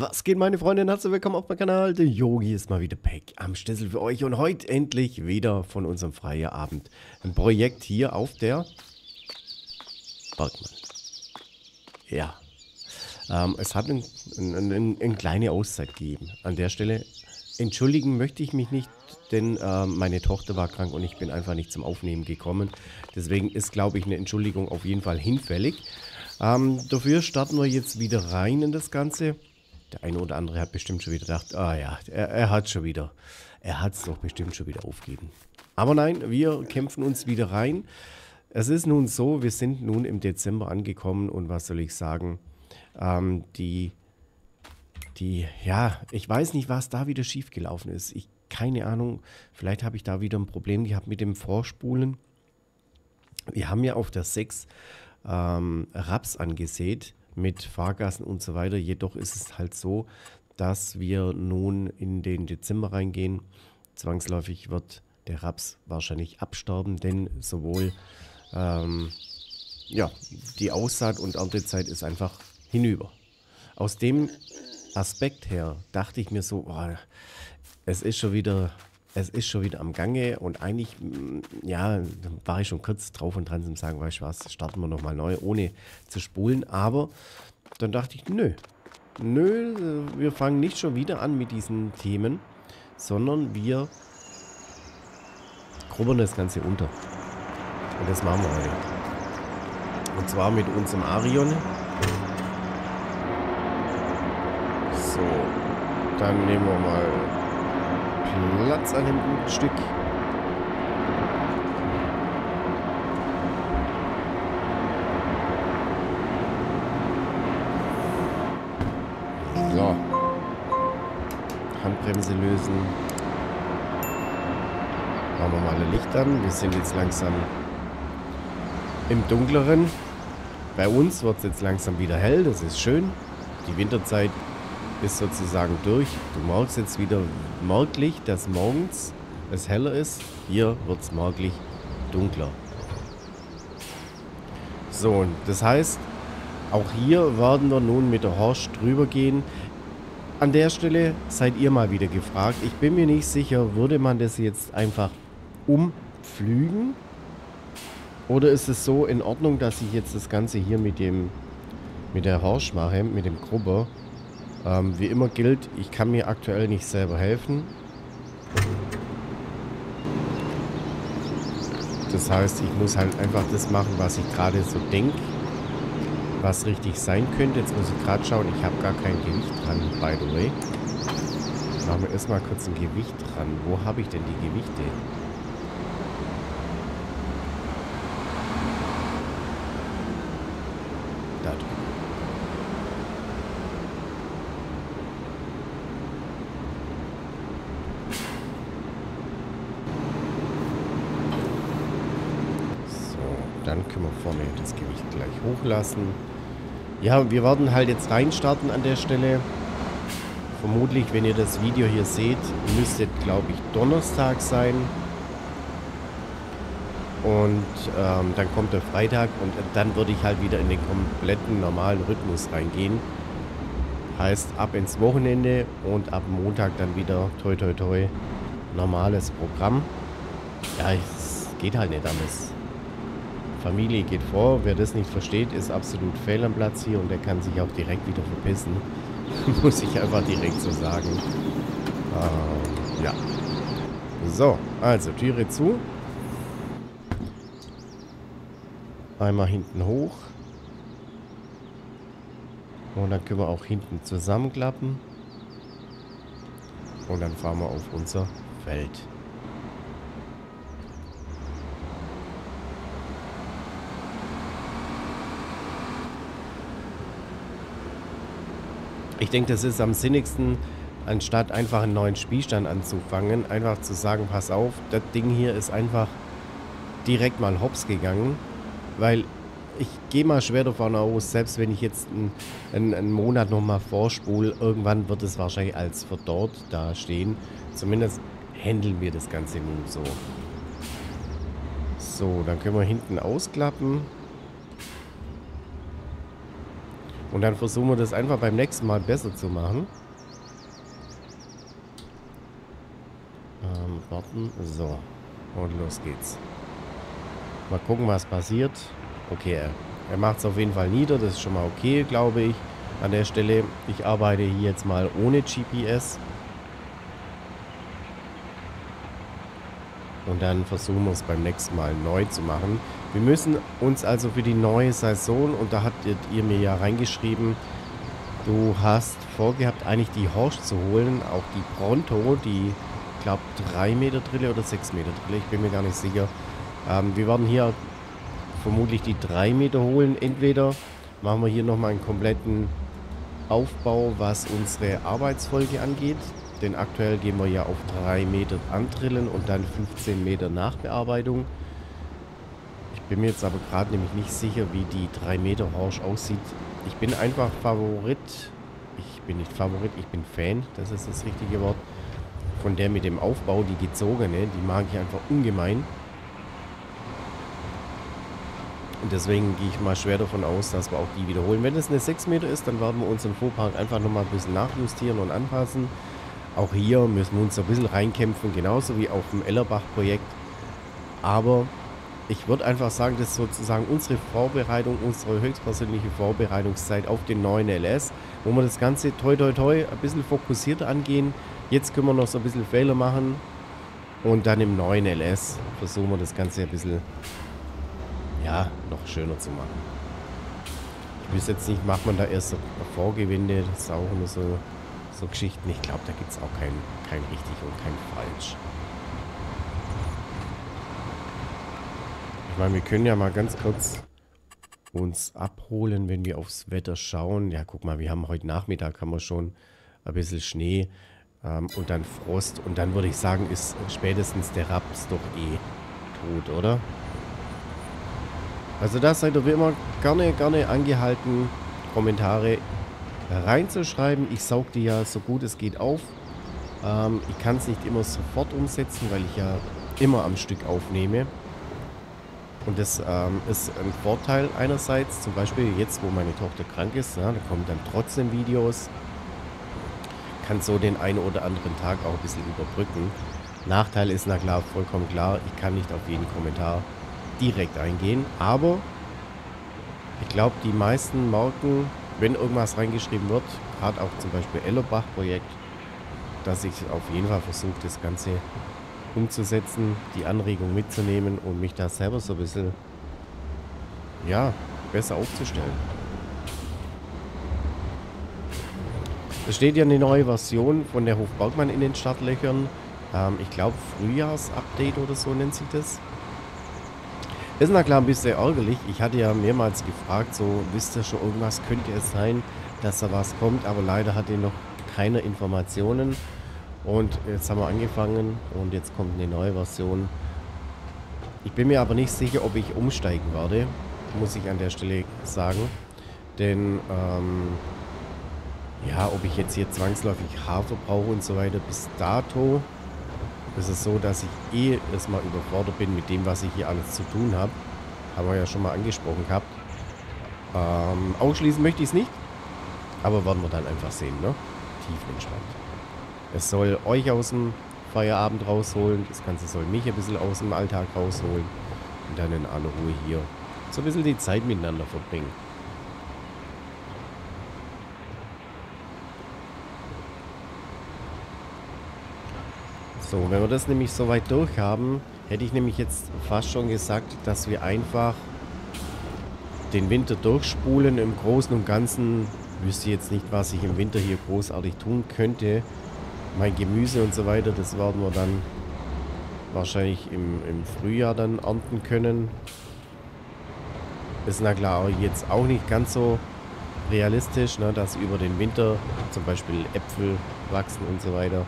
Was geht meine Freunde? Herzlich willkommen auf meinem Kanal. Der Yogi ist mal wieder back am Schlüssel für euch und heute endlich wieder von unserem Feierabend. Ein Projekt hier auf der Bergmann. Ja. Ähm, es hat eine ein, ein, ein kleine Auszeit gegeben. An der Stelle entschuldigen möchte ich mich nicht, denn äh, meine Tochter war krank und ich bin einfach nicht zum Aufnehmen gekommen. Deswegen ist, glaube ich, eine Entschuldigung auf jeden Fall hinfällig. Ähm, dafür starten wir jetzt wieder rein in das Ganze. Der eine oder andere hat bestimmt schon wieder gedacht, ah ja, er, er hat schon wieder, er hat es doch bestimmt schon wieder aufgegeben. Aber nein, wir kämpfen uns wieder rein. Es ist nun so, wir sind nun im Dezember angekommen und was soll ich sagen, ähm, die, die, ja, ich weiß nicht, was da wieder schiefgelaufen ist. Ich, keine Ahnung, vielleicht habe ich da wieder ein Problem gehabt mit dem Vorspulen. Wir haben ja auf der 6 ähm, Raps angesät mit Fahrgassen und so weiter. Jedoch ist es halt so, dass wir nun in den Dezember reingehen. Zwangsläufig wird der Raps wahrscheinlich absterben, denn sowohl ähm, ja, die Aussaat und Erntezeit ist einfach hinüber. Aus dem Aspekt her dachte ich mir so, boah, es ist schon wieder es ist schon wieder am Gange und eigentlich, mm, ja, war ich schon kurz drauf und dran zu sagen, weißt du was, starten wir nochmal neu, ohne zu spulen. Aber dann dachte ich, nö, nö, wir fangen nicht schon wieder an mit diesen Themen, sondern wir grubbern das Ganze unter. Und das machen wir heute. Und zwar mit unserem Arion. So, dann nehmen wir mal Platz an dem guten Stück. So. Handbremse lösen. Machen wir mal alle Licht an. Wir sind jetzt langsam im Dunkleren. Bei uns wird es jetzt langsam wieder hell. Das ist schön. Die Winterzeit ist sozusagen durch. Du merkst jetzt wieder merklich, dass morgens es heller ist. Hier wird es merklich dunkler. So, das heißt, auch hier werden wir nun mit der Horst drüber gehen. An der Stelle seid ihr mal wieder gefragt. Ich bin mir nicht sicher, würde man das jetzt einfach umflügen? Oder ist es so in Ordnung, dass ich jetzt das Ganze hier mit dem mit der Horsch mache, mit dem Grubber? Ähm, wie immer gilt, ich kann mir aktuell nicht selber helfen. Das heißt, ich muss halt einfach das machen, was ich gerade so denke, was richtig sein könnte. Jetzt muss ich gerade schauen, ich habe gar kein Gewicht dran, by the way. Machen wir erstmal kurz ein Gewicht dran. Wo habe ich denn die Gewichte? dann können wir vorne das Gewicht gleich hochlassen. Ja, wir werden halt jetzt reinstarten an der Stelle. Vermutlich, wenn ihr das Video hier seht, müsste, glaube ich, Donnerstag sein. Und ähm, dann kommt der Freitag und dann würde ich halt wieder in den kompletten normalen Rhythmus reingehen. Heißt ab ins Wochenende und ab Montag dann wieder toi toi toi normales Programm. Ja, es geht halt nicht anders. Familie geht vor. Wer das nicht versteht, ist absolut fehl am Platz hier und der kann sich auch direkt wieder verpissen. Muss ich einfach direkt so sagen. Ähm, ja. So, also Türe zu. Einmal hinten hoch. Und dann können wir auch hinten zusammenklappen. Und dann fahren wir auf unser Feld. Ich denke, das ist am sinnigsten, anstatt einfach einen neuen Spielstand anzufangen, einfach zu sagen, pass auf, das Ding hier ist einfach direkt mal hops gegangen, weil ich gehe mal schwer davon aus, selbst wenn ich jetzt einen, einen, Monat nochmal vorspule, irgendwann wird es wahrscheinlich als verdorrt dastehen. Zumindest handeln wir das Ganze nun so. So, dann können wir hinten ausklappen. Und dann versuchen wir das einfach beim nächsten Mal besser zu machen. Ähm, warten. So. Und los geht's. Mal gucken, was passiert. Okay, er macht es auf jeden Fall nieder. Das ist schon mal okay, glaube ich. An der Stelle, ich arbeite hier jetzt mal ohne GPS. Und dann versuchen wir es beim nächsten Mal neu zu machen. Wir müssen uns also für die neue Saison, und da hattet ihr mir ja reingeschrieben, du hast vorgehabt, eigentlich die Horsch zu holen, auch die Pronto, die, ich glaube, 3 Meter Drille oder 6 Meter Drille, ich bin mir gar nicht sicher. Ähm, wir werden hier vermutlich die 3 Meter holen. Entweder machen wir hier nochmal einen kompletten Aufbau, was unsere Arbeitsfolge angeht. Denn aktuell gehen wir ja auf 3 Meter Antrillen und dann 15 Meter Nachbearbeitung. Ich bin mir jetzt aber gerade nämlich nicht sicher, wie die 3 Meter Horsch aussieht. Ich bin einfach Favorit. Ich bin nicht Favorit, ich bin Fan, das ist das richtige Wort. Von der mit dem Aufbau, die gezogene, die mag ich einfach ungemein. Und deswegen gehe ich mal schwer davon aus, dass wir auch die wiederholen. Wenn es eine 6 Meter ist, dann werden wir unseren Fuhrpark einfach nochmal ein bisschen nachjustieren und anpassen. Auch hier müssen wir uns ein bisschen reinkämpfen, genauso wie auf dem Ellerbach-Projekt. Aber ich würde einfach sagen, das ist sozusagen unsere Vorbereitung, unsere höchstpersönliche Vorbereitungszeit auf den neuen LS, wo wir das Ganze toi toi toi ein bisschen fokussierter angehen. Jetzt können wir noch so ein bisschen Fehler machen und dann im neuen LS versuchen wir das Ganze ein bisschen ja, noch schöner zu machen. Ich weiß jetzt nicht, macht man da erst Vorgewinde, das ist auch immer so so Geschichten. Ich glaube, da gibt es auch kein, kein richtig und kein falsch. Ich meine, wir können ja mal ganz kurz uns abholen, wenn wir aufs Wetter schauen. Ja, guck mal, wir haben heute Nachmittag haben wir schon ein bisschen Schnee ähm, und dann Frost. Und dann würde ich sagen, ist spätestens der Raps doch eh tot, oder? Also da seid ihr wie immer gerne, gerne angehalten, Kommentare reinzuschreiben. Ich saug die ja so gut es geht auf. Ähm, ich kann es nicht immer sofort umsetzen, weil ich ja immer am Stück aufnehme. Und das ähm, ist ein Vorteil einerseits, zum Beispiel jetzt, wo meine Tochter krank ist, ja, da kommen dann trotzdem Videos. Kann so den einen oder anderen Tag auch ein bisschen überbrücken. Nachteil ist, na klar, vollkommen klar, ich kann nicht auf jeden Kommentar direkt eingehen. Aber ich glaube, die meisten Marken wenn irgendwas reingeschrieben wird, gerade auch zum Beispiel Ellerbach-Projekt, dass ich auf jeden Fall versuche, das Ganze umzusetzen, die Anregung mitzunehmen und mich da selber so ein bisschen, ja, besser aufzustellen. Es steht ja eine neue Version von der Hofbergmann in den Startlöchern. Ähm, ich glaube, Frühjahrsupdate oder so nennt sich das. Ist na klar ein bisschen ärgerlich. Ich hatte ja mehrmals gefragt, so wisst ihr schon irgendwas, könnte es sein, dass da was kommt, aber leider hat ihr noch keine Informationen. Und jetzt haben wir angefangen und jetzt kommt eine neue Version. Ich bin mir aber nicht sicher, ob ich umsteigen werde, muss ich an der Stelle sagen. Denn, ähm, ja, ob ich jetzt hier zwangsläufig Hafer brauche und so weiter, bis dato ist es so, dass ich eh erstmal überfordert bin mit dem, was ich hier alles zu tun habe. Haben wir ja schon mal angesprochen gehabt. Ähm, ausschließen möchte ich es nicht. Aber werden wir dann einfach sehen, ne? Tief entspannt. Es soll euch aus dem Feierabend rausholen. Das Ganze soll mich ein bisschen aus dem Alltag rausholen. Und dann in aller Ruhe hier so ein bisschen die Zeit miteinander verbringen. So, wenn wir das nämlich soweit durch haben, hätte ich nämlich jetzt fast schon gesagt, dass wir einfach den Winter durchspulen. Im Großen und Ganzen wüsste ich jetzt nicht, was ich im Winter hier großartig tun könnte. Mein Gemüse und so weiter, das werden wir dann wahrscheinlich im, im Frühjahr dann ernten können. Ist na klar jetzt auch nicht ganz so realistisch, ne, dass über den Winter zum Beispiel Äpfel wachsen und so weiter.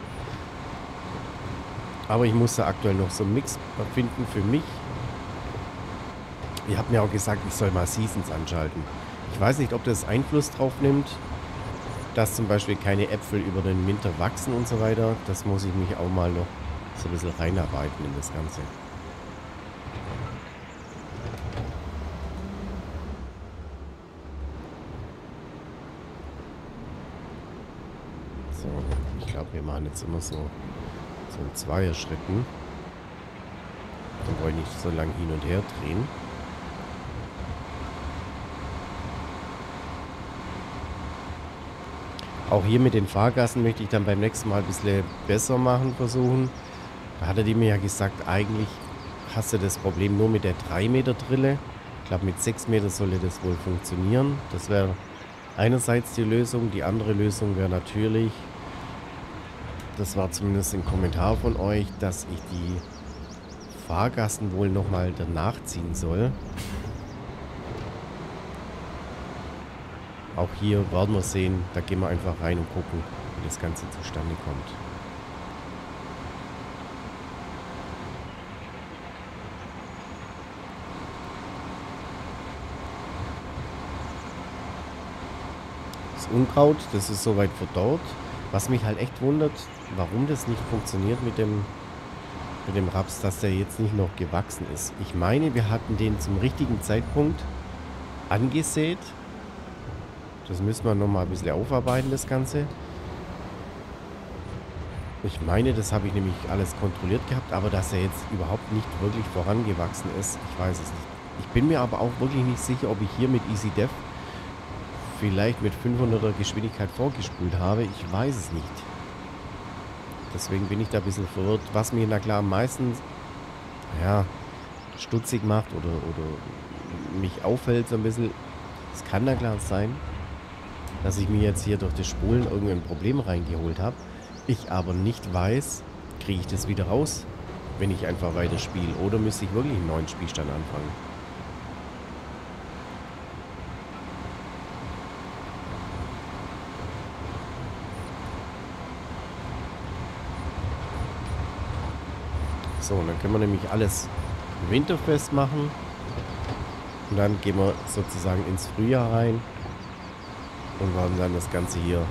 Aber ich muss da aktuell noch so einen Mix finden für mich. Ihr habt mir auch gesagt, ich soll mal Seasons anschalten. Ich weiß nicht, ob das Einfluss drauf nimmt, dass zum Beispiel keine Äpfel über den Winter wachsen und so weiter. Das muss ich mich auch mal noch so ein bisschen reinarbeiten in das Ganze. So, ich glaube, wir machen jetzt immer so so in Zweier-Schritten. Dann wollen nicht so lange hin und her drehen. Auch hier mit den Fahrgassen möchte ich dann beim nächsten Mal ein bisschen besser machen versuchen. Da hatte die mir ja gesagt, eigentlich hast du das Problem nur mit der 3 Meter Drille. Ich glaube, mit 6 Meter sollte das wohl funktionieren. Das wäre einerseits die Lösung. Die andere Lösung wäre natürlich, das war zumindest ein Kommentar von euch, dass ich die Fahrgassen wohl nochmal danach ziehen soll. Auch hier werden wir sehen, da gehen wir einfach rein und gucken, wie das Ganze zustande kommt. Das Unkraut, das ist soweit verdorrt. Was mich halt echt wundert, warum das nicht funktioniert mit dem, mit dem Raps, dass der jetzt nicht noch gewachsen ist. Ich meine, wir hatten den zum richtigen Zeitpunkt angesät das müssen wir nochmal ein bisschen aufarbeiten, das Ganze. Ich meine, das habe ich nämlich alles kontrolliert gehabt, aber dass er jetzt überhaupt nicht wirklich vorangewachsen ist, ich weiß es nicht. Ich bin mir aber auch wirklich nicht sicher, ob ich hier mit EasyDev vielleicht mit 500er Geschwindigkeit vorgespult habe. Ich weiß es nicht. Deswegen bin ich da ein bisschen verwirrt. Was mir na klar am meisten ja, stutzig macht oder, oder mich auffällt so ein bisschen, es kann da klar sein, dass ich mir jetzt hier durch das Spulen irgendein Problem reingeholt habe. Ich aber nicht weiß, kriege ich das wieder raus, wenn ich einfach weiter spiele. Oder müsste ich wirklich einen neuen Spielstand anfangen. So, dann können wir nämlich alles winterfest machen. Und dann gehen wir sozusagen ins Frühjahr rein und werden dann das Ganze hier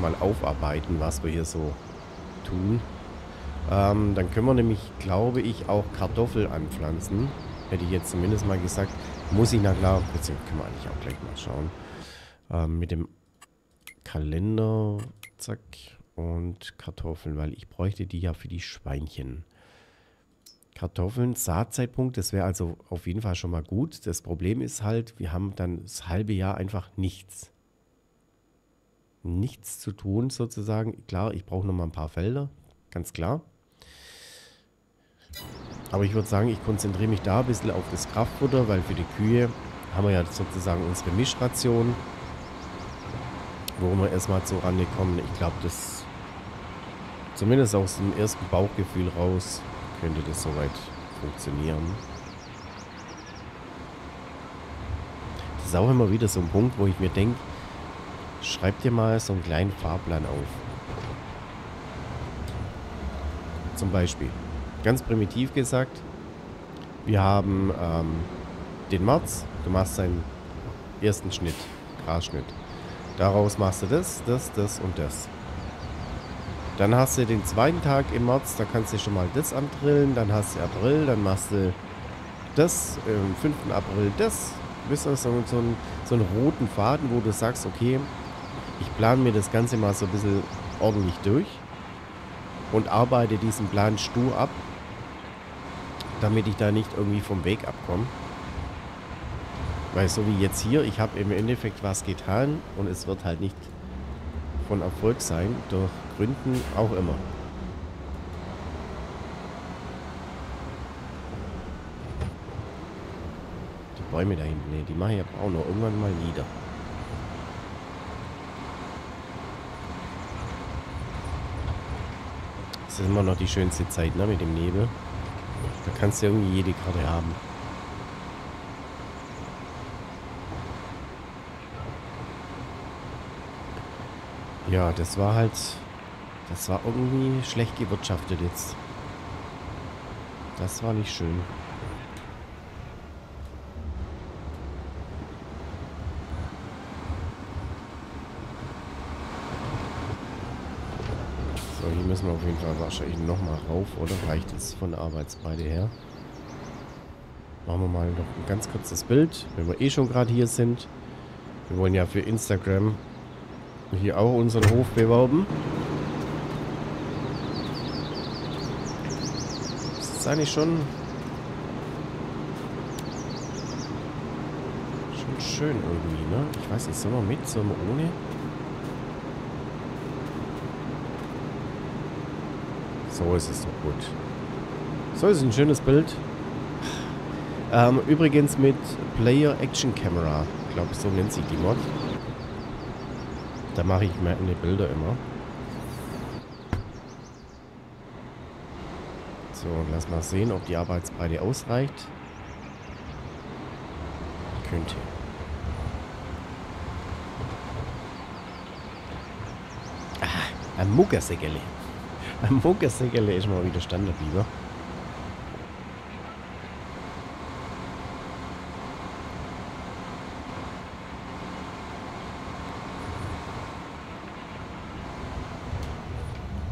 mal aufarbeiten, was wir hier so tun. Ähm, dann können wir nämlich, glaube ich, auch Kartoffel anpflanzen. Hätte ich jetzt zumindest mal gesagt. Muss ich na klar, jetzt können wir eigentlich auch gleich mal schauen. Ähm, mit dem Kalender, zack, und Kartoffeln, weil ich bräuchte die ja für die Schweinchen. Kartoffeln, Saatzeitpunkt, das wäre also auf jeden Fall schon mal gut. Das Problem ist halt, wir haben dann das halbe Jahr einfach nichts. Nichts zu tun sozusagen. Klar, ich brauche noch mal ein paar Felder, ganz klar. Aber ich würde sagen, ich konzentriere mich da ein bisschen auf das Kraftfutter, weil für die Kühe haben wir ja sozusagen unsere Mischration, wo wir erstmal zur Rande kommen. Ich glaube, das zumindest aus dem ersten Bauchgefühl raus könnte das soweit funktionieren. Das ist auch immer wieder so ein Punkt, wo ich mir denke, schreib dir mal so einen kleinen Fahrplan auf. Zum Beispiel, ganz primitiv gesagt, wir haben ähm, den März, du machst deinen ersten Schnitt, Grasschnitt. Daraus machst du das, das, das und das. Dann hast du den zweiten Tag im März, da kannst du schon mal das andrillen. Dann hast du April, dann machst du das, im 5. April das. Bist du so, so, einen, so einen roten Faden, wo du sagst, okay, ich plane mir das Ganze mal so ein bisschen ordentlich durch und arbeite diesen Plan stur ab, damit ich da nicht irgendwie vom Weg abkomme. Weil so wie jetzt hier, ich habe im Endeffekt was getan und es wird halt nicht von Erfolg sein, durch Gründen auch immer. Die Bäume da hinten, nee, die mache ich aber auch noch irgendwann mal nieder. Das ist immer noch die schönste Zeit, ne, mit dem Nebel. Da kannst du irgendwie jede Karte haben. Ja, das war halt... Das war irgendwie schlecht gewirtschaftet jetzt. Das war nicht schön. So, hier müssen wir auf jeden Fall wahrscheinlich nochmal rauf, oder? Reicht es von der Arbeitsbreite her? Machen wir mal noch ein ganz kurzes Bild, wenn wir eh schon gerade hier sind. Wir wollen ja für Instagram hier auch unseren Hof bewerben. Ist eigentlich schon schon schön irgendwie, ne? Ich weiß nicht, sollen wir mit, sollen wir ohne? So ist es doch gut. So ist ein schönes Bild. Ähm, übrigens mit Player Action Camera. Ich glaube, so nennt sich die Mod. Da mache ich meine Bilder immer. So, lass mal sehen, ob die Arbeitsbreite ausreicht. Könnte. Ah, ein Muggersägerle. Ein Muggersägerle ist mal wieder Standard, lieber.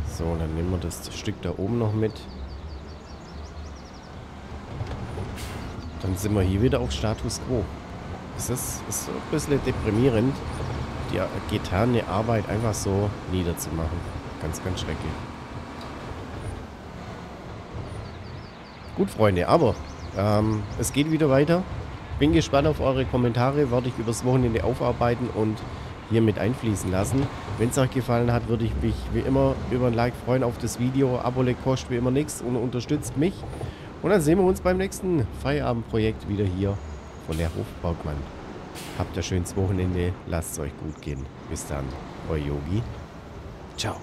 So, dann nehmen wir das Stück da oben noch mit. Dann sind wir hier wieder auf Status Quo. Es ist, ist ein bisschen deprimierend, die getane Arbeit einfach so niederzumachen. Ganz, ganz schrecklich. Gut, Freunde, aber ähm, es geht wieder weiter. Bin gespannt auf eure Kommentare, werde ich übers Wochenende aufarbeiten und hier mit einfließen lassen. Wenn es euch gefallen hat, würde ich mich wie immer über ein Like freuen auf das Video. Abo kostet wie immer nichts und unterstützt mich. Und dann sehen wir uns beim nächsten Feierabendprojekt wieder hier von der Hofbergmann. Habt ein schönes Wochenende, lasst es euch gut gehen. Bis dann, euer Yogi. Ciao.